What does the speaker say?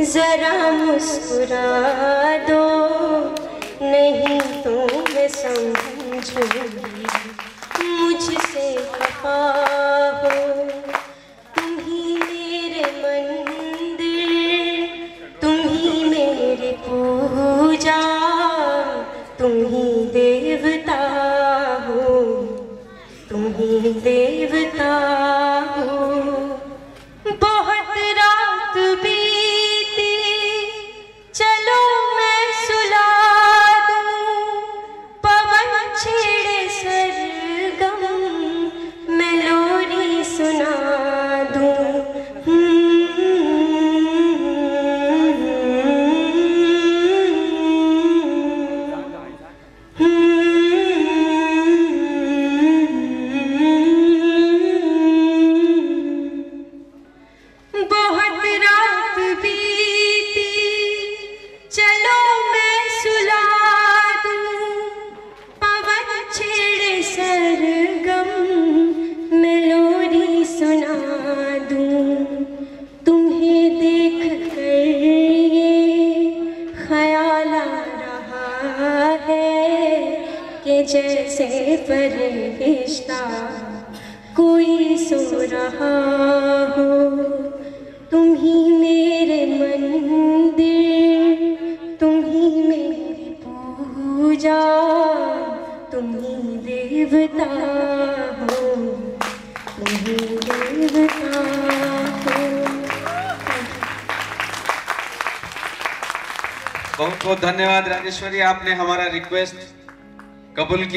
जरा मुस्कुरा दो। नहीं तो मैं समझूँगी मुझसे खफा हो। तुम ही मेरे मंदिर, तुम ही मेरी पूजा, तुम ही देवता हो। तुम ही देवता हो। আছে जैसे फरिश्ता, कोई सो रहा हो। तुम ही मेरे मंदिर, तुम ही मेरी पूजा, तुम ही देवता हो। तुम ही देवता हो। बहुत बहुत धन्यवाद राजेश्वरी, आपने हमारा रिक्वेस्ट कबूल किया।